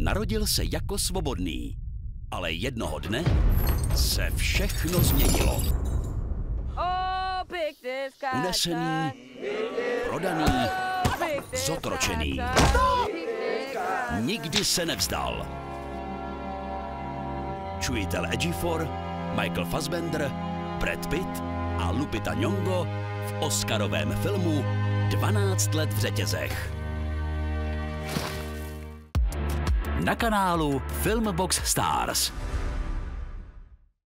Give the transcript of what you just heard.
Narodil se jako svobodný, ale jednoho dne se všechno změnilo. Unesený, prodaný, zotročený. Nikdy se nevzdal. Čujitel Edgifor, Michael Fassbender, Brad Pitt a Lupita Nyong'o v Oscarovém filmu 12 let v řetězech. Na kanálu Filmbox Stars.